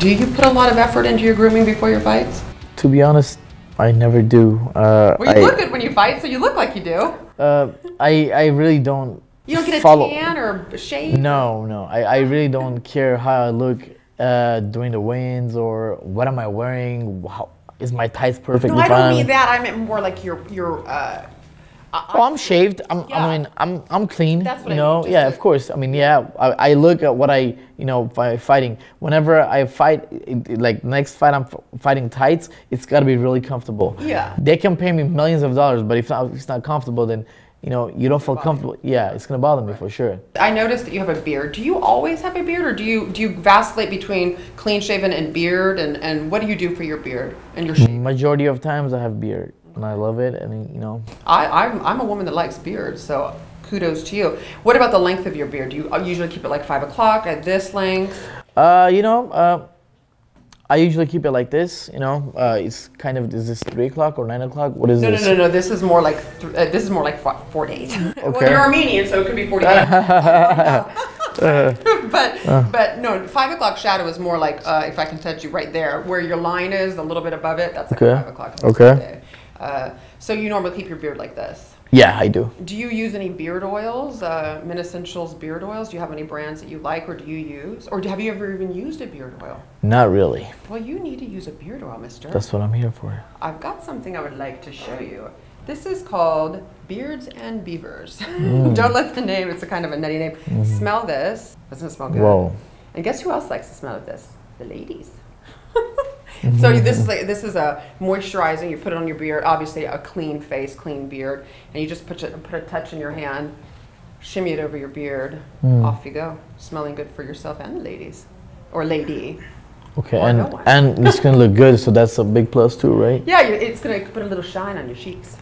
Do you put a lot of effort into your grooming before your fights? To be honest, I never do. Uh, Well, you I, look good when you fight, so you look like you do. uh, I I really don't. You don't get a follow. tan or a shave. No, no. I, I really don't care how I look uh, during the wins or what am I wearing. How, is my tights perfectly No, I don't mean that. I meant more like your your. Uh, Oh, I'm shaved. I'm, Yeah. I mean, I'm, I'm clean. That's what you I know. mean, yeah, like- of course. I mean, yeah. I, I look at what I, you know, fi- fighting. Whenever I fight, it, like next fight, I'm fighting tights. It's got to be really comfortable. Yeah. They can pay me millions of dollars, but if not, if it's not comfortable, then you know you don't feel comfortable. Yeah, it's gonna bother me for sure. I noticed that you have a beard. Do you always have a beard, or do you do you vacillate between clean shaven and beard? And and what do you do for your beard and your shave? Majority of times I have beard, and I love it. And you know, I I'm I'm a woman that likes beards, so kudos to you. What about the length of your beard? Do you uh, usually keep it like five o'clock at this length? uh, you know, uh, I usually keep it like this. You know, uh, it's kind of is this three o'clock or nine o'clock? What is No, no, this? no, no. This is more like th- uh, this is more like four, four days. well, Okay. you're Armenian, so it could be forty days. but but no, five o'clock shadow is more like uh, if I can touch you right there, where your line is, a little bit above it. That's like Okay. five o'clock. Okay. Uh, so you normally keep your beard like this. Yeah, I do. Do you use any beard oils, uh, MenEssentials beard oils? Do you have any brands that you like, or do you use, or have you ever even used a beard oil? Not really. Well, you need to use a beard oil, Mister. That's what I'm here for. I've got something I would like to show you. This is called Beards and Beavers. Mm. Don't let the name, it's a kind of a nutty name. Smell this. Doesn't it smell good? Whoa. And guess who else likes the smell of this? The ladies. So this is like this is a moisturizing. You put it on your beard. Obviously, a clean face, clean beard, and you just put it, put a touch in your hand, shimmy it over your beard. Mm. Off you go, smelling good for yourself and the ladies, or lady. Okay, Or and no and it's gonna look good, so that's a big plus too, right? Yeah, it's gonna put a little shine on your cheeks.